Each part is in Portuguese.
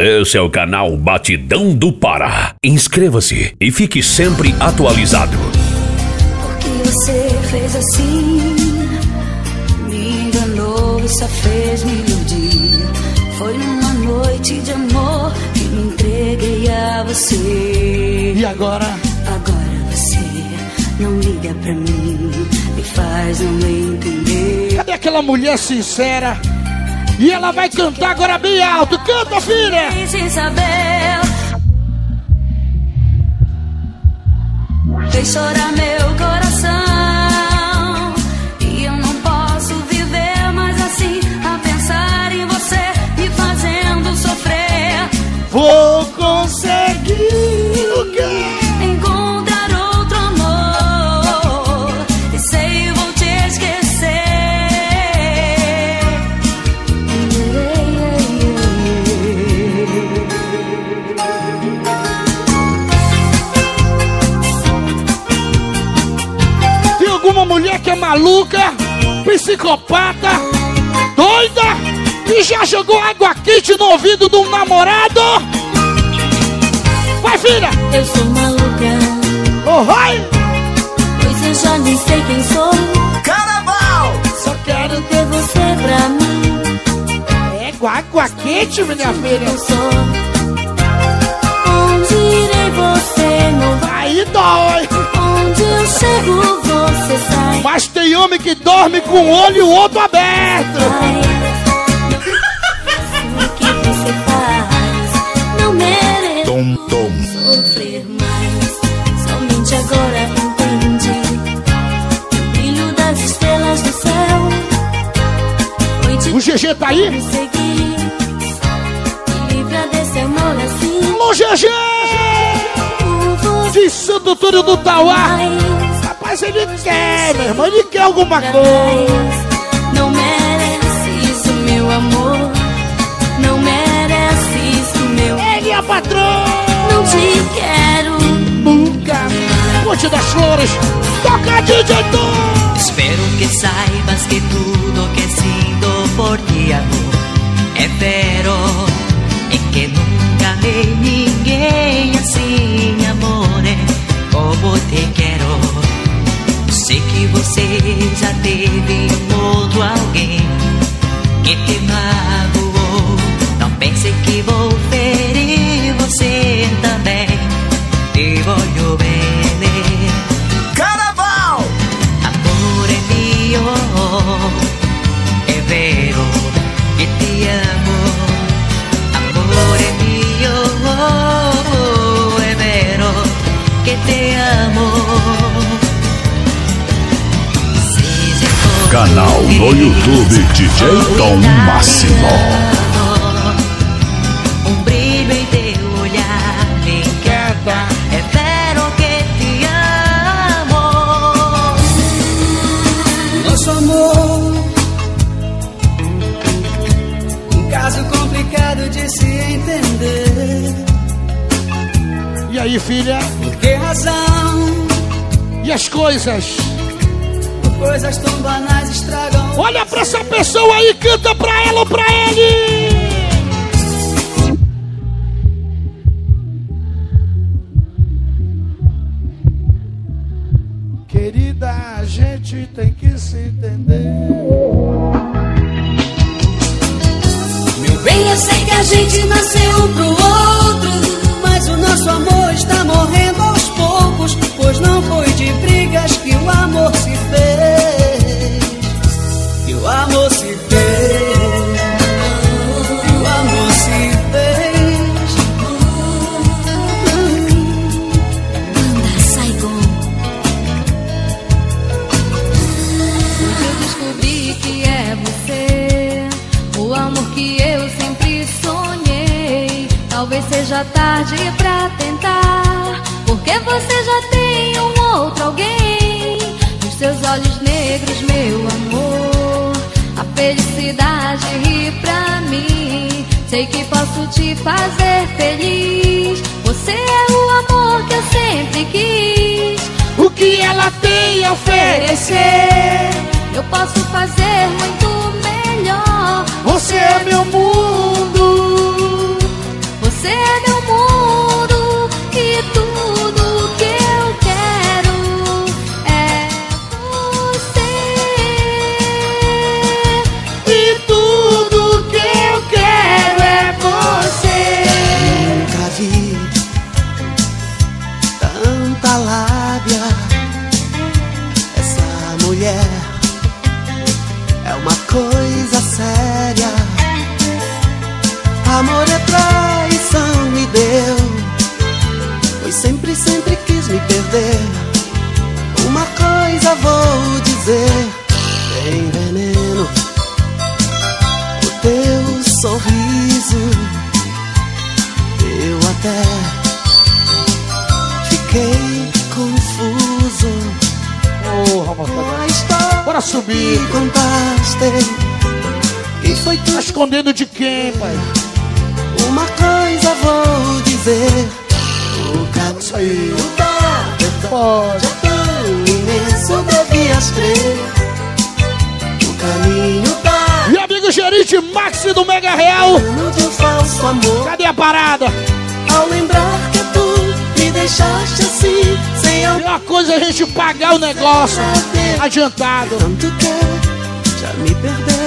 Esse é o canal Batidão do Pará. Inscreva-se e fique sempre atualizado. Por que você fez assim? Me enganou e só fez me iludir. Foi uma noite de amor que me entreguei a você. E agora? Agora você não liga pra mim, me faz não entender. Cadê aquela mulher sincera? E ela vai cantar agora bem alto. Canta, filha! Fez chorar meu coração. E eu não posso viver mais assim. A pensar em você, me fazendo sofrer. Vou conseguir que é maluca, psicopata, doida e já jogou água quente no ouvido de um namorado? Vai, filha! Eu sou maluca, Oh, vai! pois eu já nem sei quem sou. Carnaval! Só quero ter você pra mim. É água quente, minha filha. Eu sou. Onde irei você não vai. Aí dói. Eu chego você sai. Mas tem homem que dorme com um olho e o outro aberto. O que você faz? Não mereço Tom, tom. sofrer mais. Somente agora entendi. O brilho das estrelas do céu. O GG tá aí? seguir. Me livra desse amor assim. Alô, GG! De Santo Túlio do Tauá. mais. Rapaz, ele quer, meu irmão. Ele quer alguma coisa. Não merece isso, meu amor. Não merece isso, meu. Ele é a patroa. Não te quero. Nunca. Ponte das Flores. Toca DJ Tom. Espero que saibas que tudo que sinto por ti, amor, é vero. E que nunca amei ninguém assim, como te quero. Sei que você já teve outro alguém que te magoou. Não pense que vou ferir um caso complicado de se entender. E aí, filha? Por que razão? E as coisas? Coisas tão banais estragam. Olha pra essa pessoa aí, canta pra ela ou pra ele. Querida, a gente tem que se entender. Meu bem, eu sei que a gente nasceu um pro outro. Tarde pra tentar, porque você já tem um outro alguém. Nos seus olhos negros, meu amor, a felicidade ri pra mim. Sei que posso te fazer feliz. Você é o amor que eu sempre quis. O que ela tem a oferecer? Eu posso fazer muito melhor. Você é meu mundo. lábia. Essa mulher é uma coisa séria. Amor é traição, me deu. Pois sempre, sempre quis me perder. Uma coisa vou dizer: tem veneno. O teu sorriso. Eu até Bora subir. que contaste. E foi Tá tudo escondendo de quem, pai? Uma coisa vou dizer: o caminho da verdade é tão imenso, devias crer. O caminho da E amigo gerente Maxi do Mega Real. Cadê a parada? Ao lembrar que tu me deixaste assim, uma coisa é a gente pagar o negócio adiantado. tanto que já me perdeu.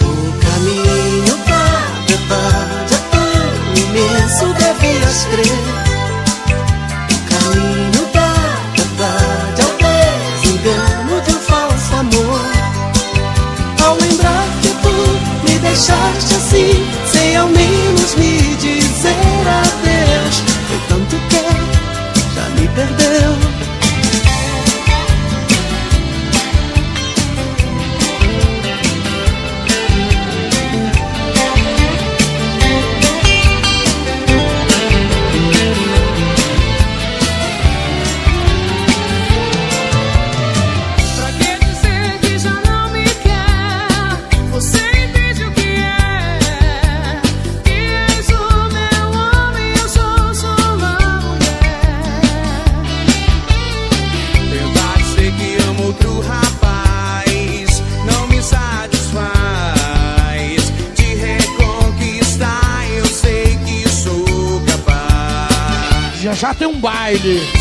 O caminho da verdade é tão imenso, devias crer. O caminho da verdade é o desengano de um falso amor. Ao lembrar que tu me deixaste assim, sem ao menos me perdeu. Já tem um baile.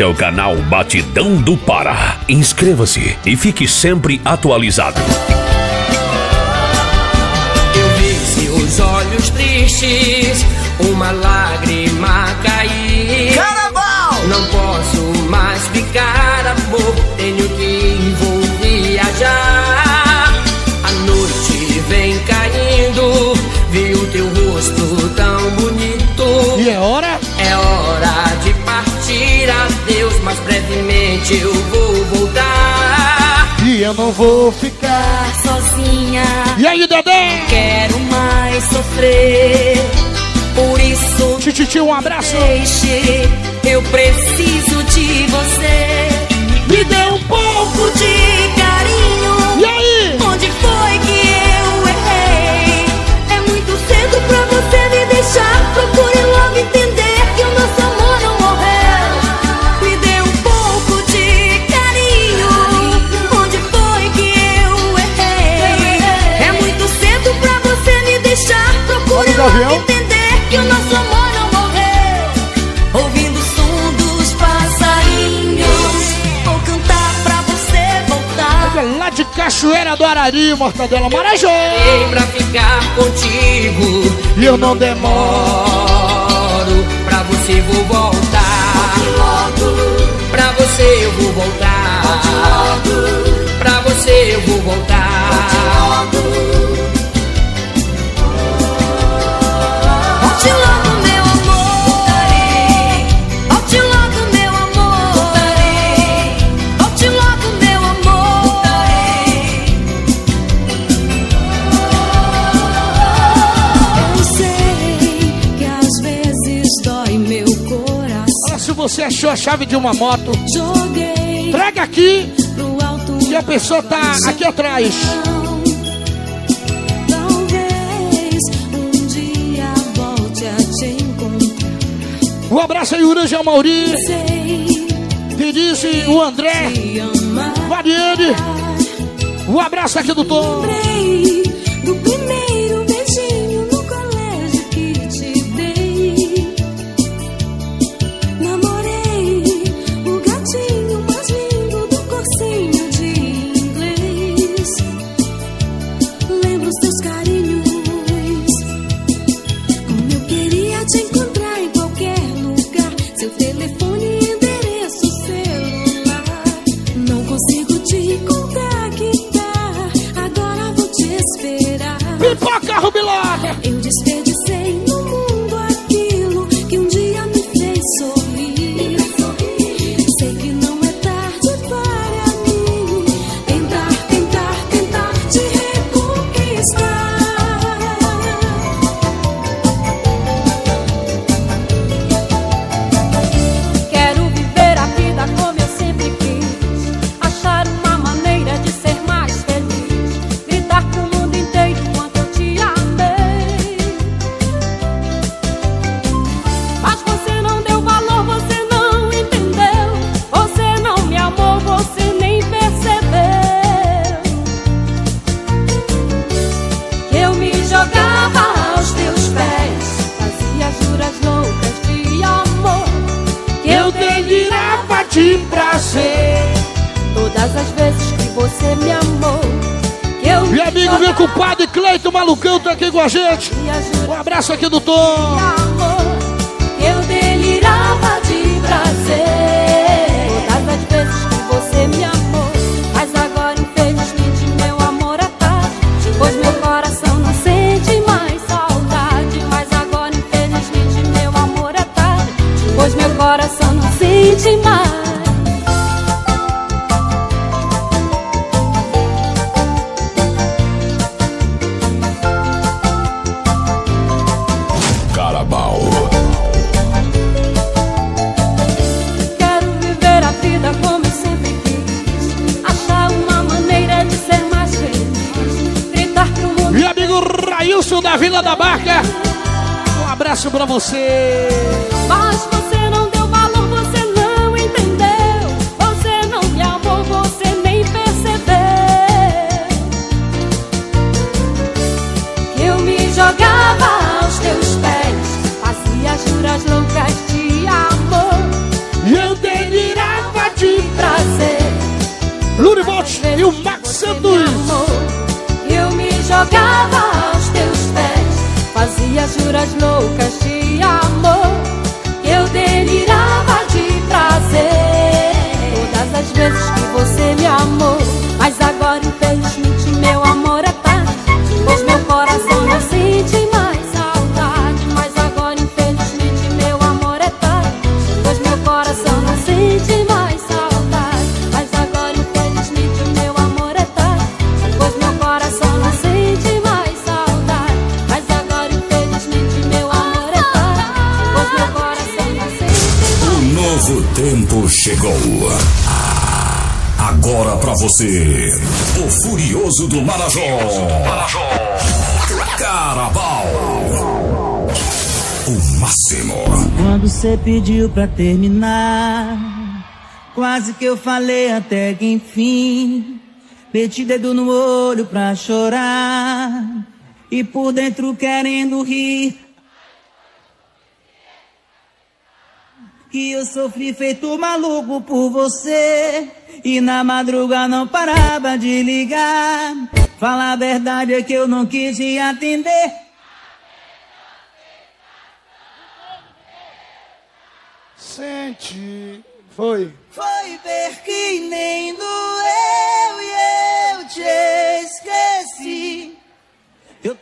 É o canal Batidão do Pará. Inscreva-se e fique sempre atualizado. Eu vi seus olhos tristes, uma lágrima cair. Eu não vou ficar. sozinha. E aí, Dedé? Quero mais sofrer. Por isso, Tititi, um abraço. deixe. Eu preciso de você. Logo avião. entender que o nosso amor não morreu. Ouvindo o som dos passarinhos. Vou cantar pra você voltar. É Lá de Cachoeira do Arari, Mortadela Marajó. Ei, pra ficar contigo. E eu não demoro. Moro, pra você vou voltar. Pra você eu vou voltar. Pra você eu vou voltar. Volte você achou a chave de uma moto, traga aqui que a pessoa tá aqui atrás. Um abraço aí, Uranja Amauri, Denise, o André. Mariane. Um abraço aqui do Tom. Cleiton Malucão tá aqui com a gente. Um abraço aqui do Tom. amor, eu delirava de prazer. Todas as vezes que você me amou, mas agora infelizmente meu amor é tarde, pois meu coração não sente mais saudade. Mas agora infelizmente meu amor é tarde, pois meu coração não sente mais. Da Vila da Barca. Um abraço pra você. Mas você não deu valor, você não entendeu. Você não me amou, você nem percebeu. Eu me jogava aos teus pés. Fazia juras loucas de amor. E eu delirava de prazer. Luribote e o Max Santos. Eu me jogava juras loucas Agora pra você, o Furioso do Marajó. Carabal. O máximo. Quando você pediu pra terminar, quase que eu falei até que enfim. Meti dedo no olho pra chorar, e por dentro querendo rir. Que eu sofri feito maluco por você, e na madruga não parava de ligar. Falar a verdade é que eu não quis te atender. Sente. Foi. Foi ver que nem doeu e eu te esqueci. Eu...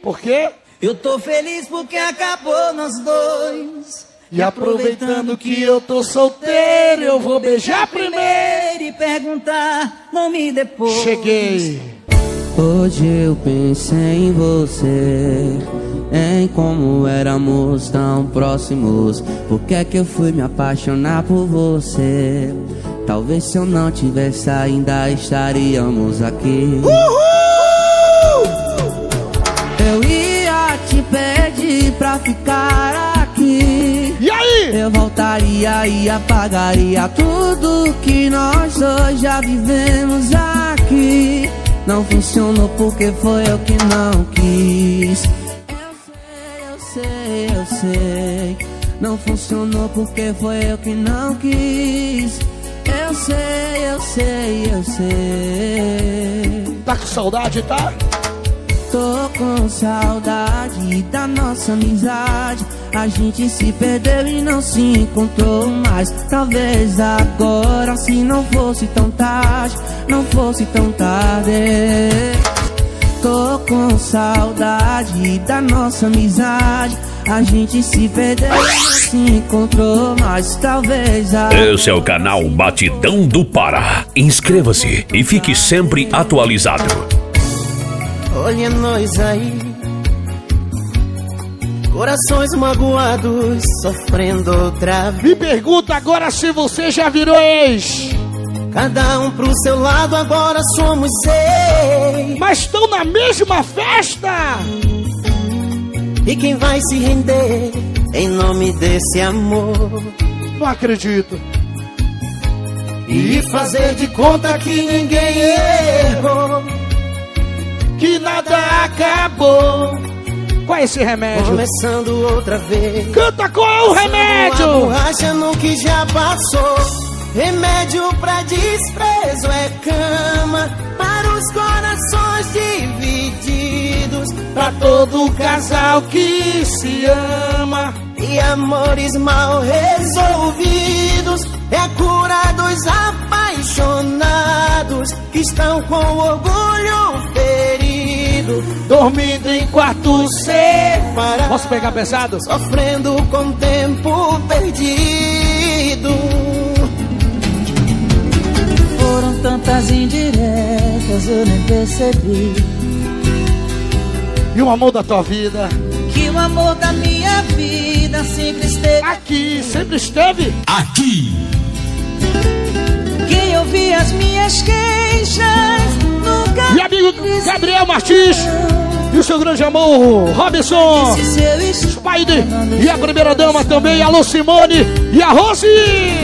Por quê? Eu tô feliz porque acabou nós dois. E aproveitando que eu tô solteiro, eu vou beijar primeiro. e perguntar nome depois. Cheguei. Hoje eu pensei em você, em como éramos tão próximos. Por que é que eu fui me apaixonar por você? Talvez se eu não tivesse ainda estaríamos aqui. Eu ficar aqui. E aí? Eu voltaria e apagaria tudo que nós dois já vivemos aqui. Não funcionou porque foi eu que não quis. Eu sei, eu sei. Não funcionou porque foi eu que não quis. Eu sei, eu sei, eu sei. Tá com saudade, tá? Tô com saudade da nossa amizade. A gente se perdeu e não se encontrou mais. Talvez agora, se não fosse tão tarde, não fosse tão tarde. Tô com saudade da nossa amizade. A gente se perdeu e não se encontrou mais. Talvez. Esse é o canal Batidão do Pará. Inscreva-se e fique sempre atualizado. Olha nós aí, corações magoados, sofrendo outra vez. Me pergunta agora se você já virou ex. Cada um pro seu lado, agora somos seis. Mas estão na mesma festa. E quem vai se render em nome desse amor? Não acredito. E fazer de conta que ninguém errou, Que nada acabou. Qual é esse remédio? começando outra vez. Canta qual é o remédio? borracha no que já passou. Remédio pra desprezo é cama para os corações divididos. Pra todo casal que se ama e amores mal resolvidos. É a cura dos apaixonados que estão com orgulho ferido. Dormindo em quartos separados Posso pegar pesado? sofrendo com tempo perdido. Foram tantas indiretas, eu nem percebi. E o amor da tua vida? Que o amor da minha vida sempre esteve Aqui, sempre esteve. Aqui, Quem ouvia as minhas queixas nunca E amigo Gabriel Martins. E o seu grande amor, Robson. Spider. E a primeira dama também, a Lu Simone. E a Rose.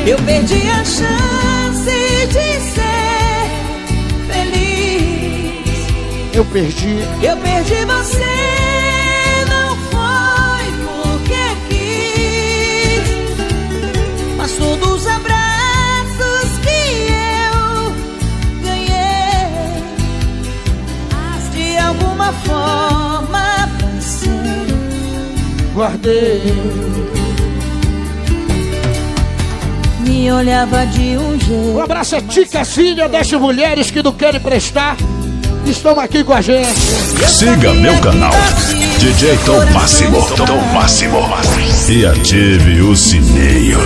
Eu perdi a chance de ser feliz. Eu perdi. Eu perdi você, Guardei. Me olhava de um jeito. Um abraço a Tica Filha das mulheres que não querem prestar. Estão aqui com a gente. siga meu canal. DJ Tom Máximo. Tom Máximo. E ative o sininho.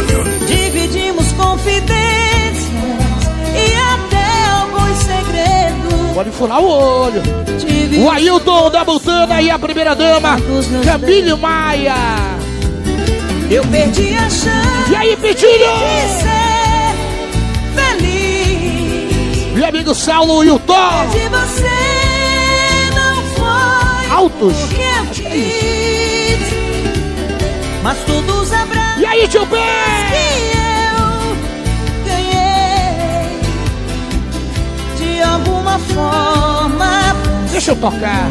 Dividimos confidências Pode furar o olho. O Ailton da Butana e a primeira dama, Camille Maia. Eu perdi a chance E aí, Pitinho? feliz. Meu amigo Saulo e o Thor. De você não foi Altos. o que eu quis. Mas todos os abraços E aí, tio Ben? Alguma forma Deixa eu tocar.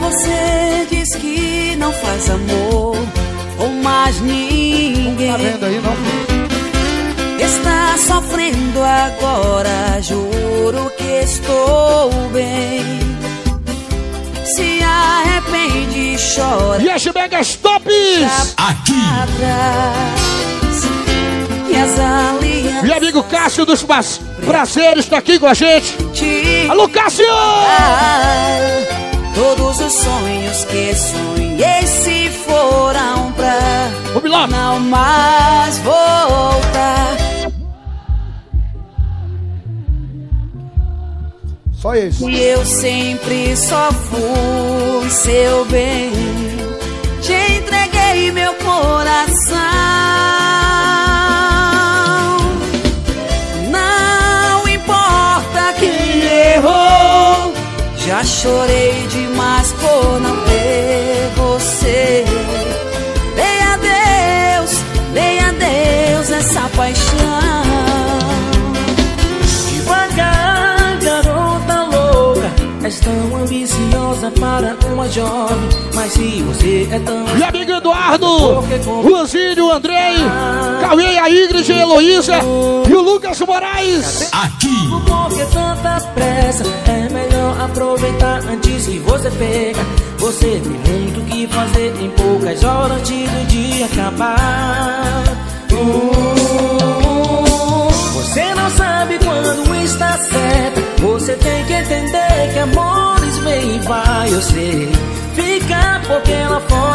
Você diz que não faz amor com mais ninguém. Tá vendo aí, não? Está sofrendo agora, juro que estou bem. Se arrepende, chora E as megas tops. Aqui, atrás. E as alianças Meu amigo Cássio dos Mas- Prazeres está aqui com a gente. te Alô, Cássio! dar. Todos os sonhos que sonhei se foram pra Vamos lá. não mais voltar. Só esse. E eu sempre só fui seu bem. Te entreguei meu coração. Já chorei demais por não ter você. Dei a Deus, dei a Deus essa paixão. Devagar, garota louca, és tão ambiciosa para uma jovem. Mas se você é tão Meu amigo Eduardo, Luanzílio, Andrei, Cauê, a Ingrid, a Heloísa e o Lucas Moraes. aqui, Por que tanta pressa? É melhor aproveitar antes que você pega. Você tem muito o que fazer em poucas horas antes do dia acabar. Uh, você não sabe quando está certa. Você tem que entender que amores vem e vai. Eu sei. Fica porque lá fora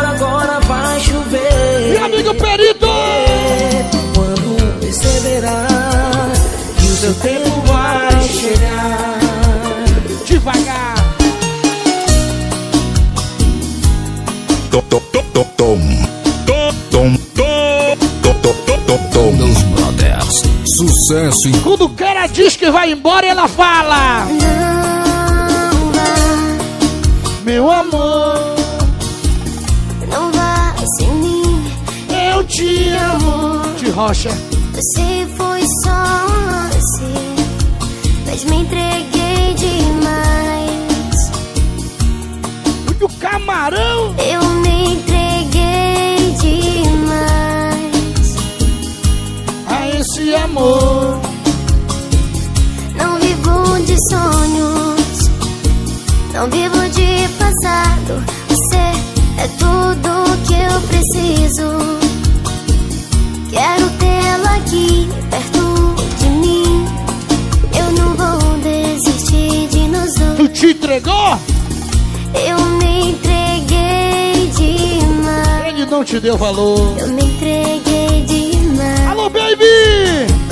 Sucesso em Quando o cara diz que vai embora, ela fala: Não vá, Meu amor, não vá sem mim. eu te amo. De rocha. Você foi só um lance, mas me entreguei demais. E o camarão. Eu me entreguei Amor. Não vivo de sonhos, não vivo de passado. Você é tudo que eu preciso. Quero tê-la aqui perto de mim. Eu não vou desistir de nós dois. Tu te entregou? Eu me entreguei demais. Ele não te deu valor. Eu me entreguei!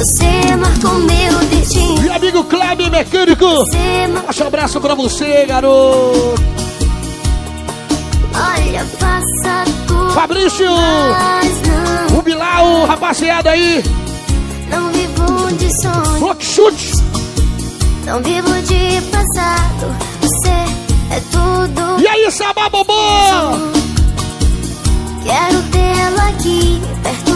Você marcou meu destino. Meu amigo Kleber Mecânico. Marcou. Forte abraço pra você, garoto. Olha, passa tudo. Fabrício. O Bilal, rapaziada aí. não vivo de sonhos. Block chute. Não vivo de passado. Você é tudo. E aí, Sabá Bobô? Quero tê-la aqui perto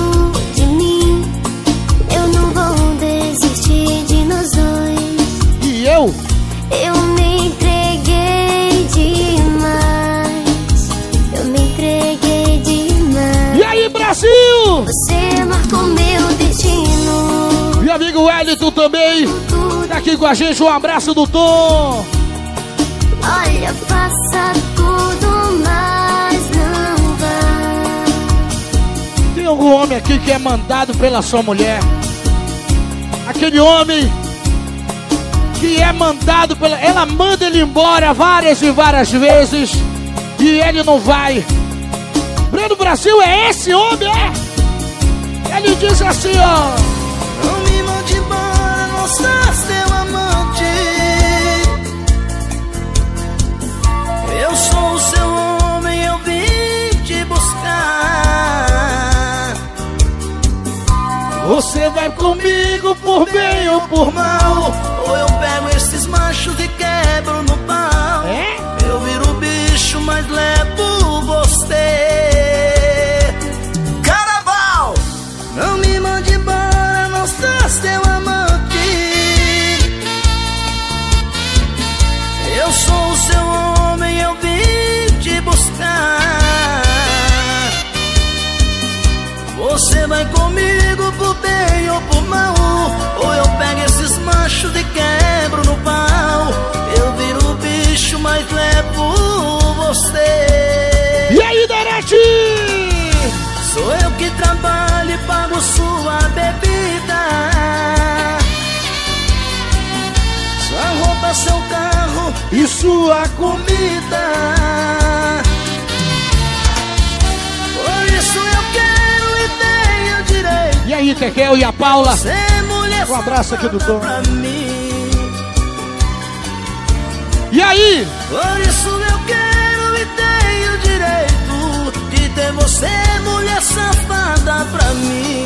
Você marcou meu destino. Meu amigo Wellington também. Tá aqui com a gente. Um abraço do Tom. Olha, faça tudo, mas não vá. Tem algum homem aqui que é mandado pela sua mulher? Aquele homem que é mandado pela. Ela manda ele embora várias e várias vezes e ele não vai. Breno Brasil é esse homem, é? Ele diz assim, ó. Não me mande embora, não seas teu amante. Eu sou o seu homem, eu vim te buscar. Você vai comigo por bem ou por mal. Ou eu pego esses machos e quebro no pau. É? Eu viro bicho, mas levo quebro no pau. Eu viro bicho, mas levo você. E aí, Derete? Sou eu que trabalho e pago sua bebida. Sua roupa, seu carro E sua comida. Por isso eu quero e tenho direito. E aí, Kekel e a Paula? Um abraço aqui do Tom. E aí? Por isso eu quero e tenho direito de ter você, mulher safada pra mim.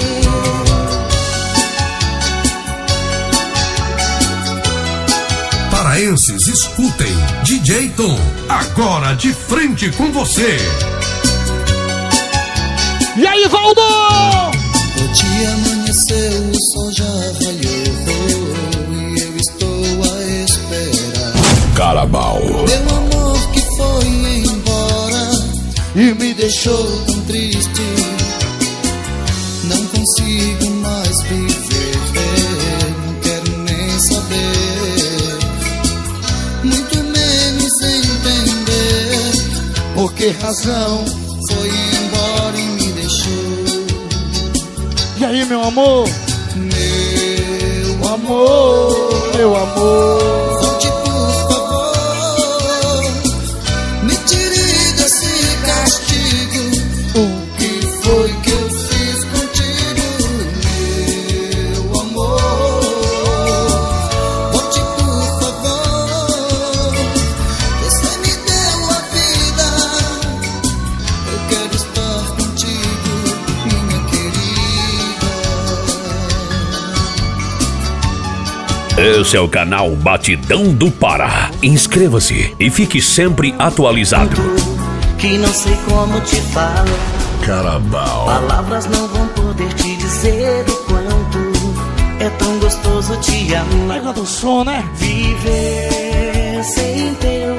Paraenses, escutem. DJ Tom, agora de frente com você. E aí, Valdo? O dia amanheceu, o sol já raiou Carabal. Meu amor que foi embora E me deixou tão triste. Não consigo mais viver, não quero nem saber. Muito menos que razão foi embora e me deixou. E aí, meu amor? Meu amor, meu amor. Esse é o canal Batidão do Pará. Inscreva-se e fique sempre atualizado. que não sei como te falar. Carabal. Palavras não vão poder te dizer o quanto é tão gostoso te amar. Pega do som, né? Viver sem teu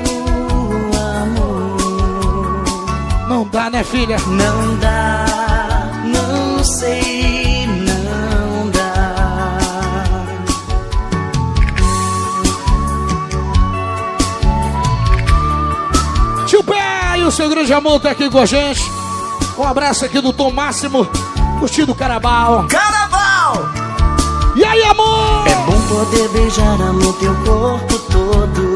amor. Não dá, né, filha? Não dá, não sei, seu grande amor tá aqui com a gente. Um abraço aqui do Tom Máximo, curtindo o Carabal. Carnaval! E aí, amor? É bom poder beijar no teu corpo todo,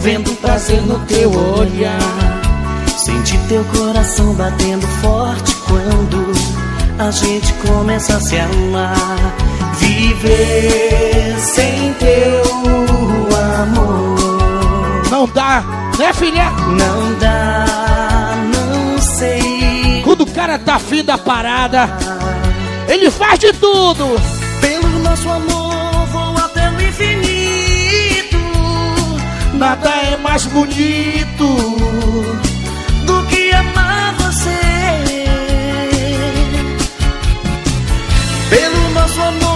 vendo prazer no teu olhar. Sentir teu coração batendo forte quando a gente começa a se amar. Viver sem teu amor. Não dá, né, filha? Não dá, não sei. Quando o cara tá afim da parada, ele faz de tudo. Pelo nosso amor vou até o infinito. Nada é mais bonito do que amar você. Pelo nosso amor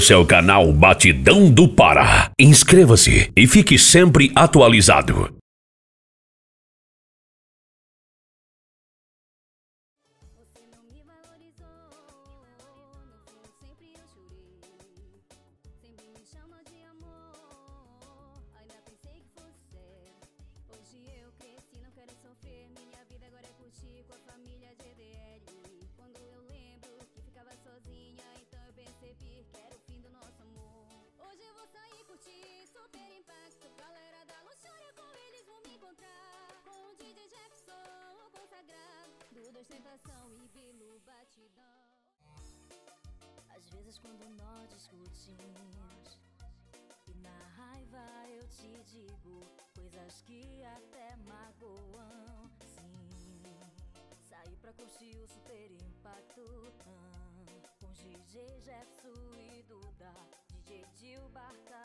Esse é o canal Batidão do Pará. Inscreva-se e fique sempre atualizado. Consagrado. Do Dois Tentação e Bilu Batidão. Às vezes quando nós discutimos E na raiva eu te digo Coisas que até magoam Sim Saí pra curtir o super impacto ah, Com DJ Jefferson e Duda DJ Dil Barcarenense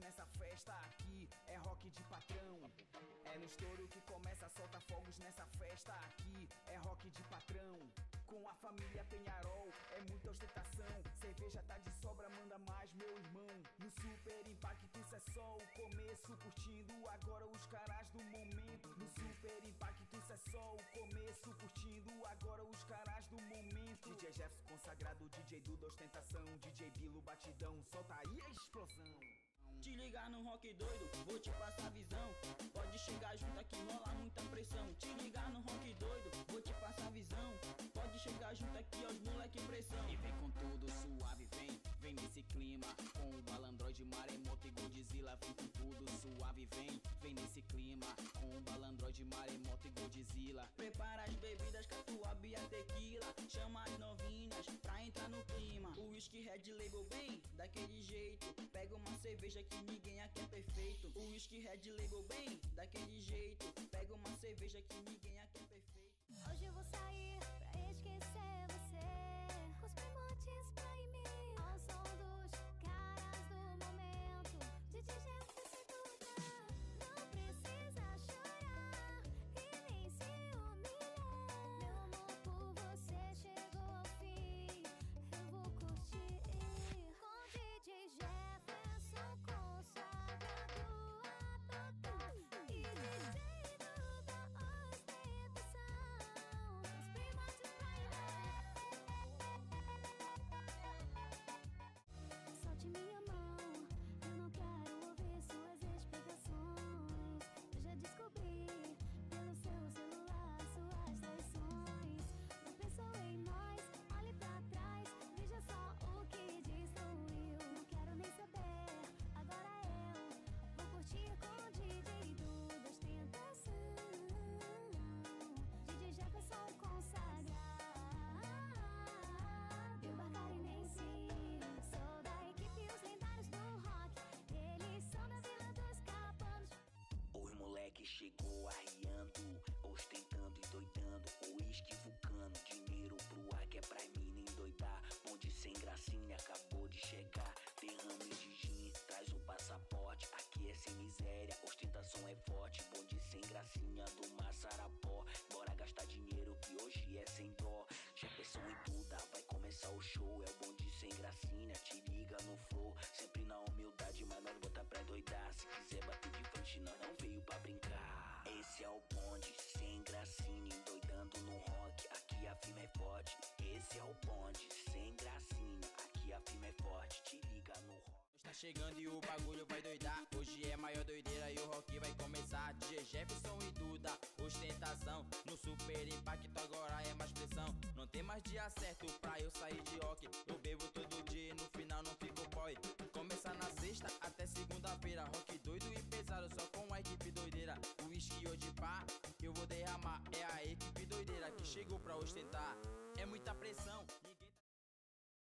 nessa festa aqui. É rock de patrão. É no estouro que começa, solta fogos nessa festa aqui. É rock de patrão. Com a família Penharol, é muita ostentação. Cerveja tá de sobra, manda mais, meu irmão. No super impacto, isso é só o começo. Curtindo agora os caras do momento. No super impacto, isso é só o começo. Curtindo agora os caras do momento. DJ Jefferson consagrado, DJ Duda ostentação. DJ Bilo batidão, solta aí a explosão. Te ligar no rock doido, vou te passar visão. Pode chegar junto aqui, rola muita pressão. Te ligar no rock doido, vou te passar visão. Pode chegar junto aqui, ó, os moleque pressão. E vem com tudo suave, vem, vem nesse clima. Com o balandroide, maremoto e Godzilla. Vem tudo suave, vem, vem nesse clima. Com o balandroide, maremoto e Godzilla. Prepara as bebidas, catuaba e a tequila. Chama as novinhas pra entrar no clima. O whisky Red Label bem, daquele jeito. Pega uma cerveja que ninguém aqui é perfeito. O whisky Red Label bem, daquele jeito. Pega uma cerveja que ninguém aqui é perfeito. Hoje eu vou sair pra esquecer você. Os primotes chegando e o bagulho vai doidar. Hoje é maior doideira e o rock vai começar. DJ Jefferson e Duda, ostentação. No super impacto agora é mais pressão. Não tem mais dia certo pra eu sair de rock. Eu bebo todo dia e no final não fico boy. Começa na sexta até segunda-feira. Rock doido e pesado, só com a equipe doideira. Whisky hoje pá, eu vou derramar. É a equipe doideira que chegou pra ostentar. É muita pressão,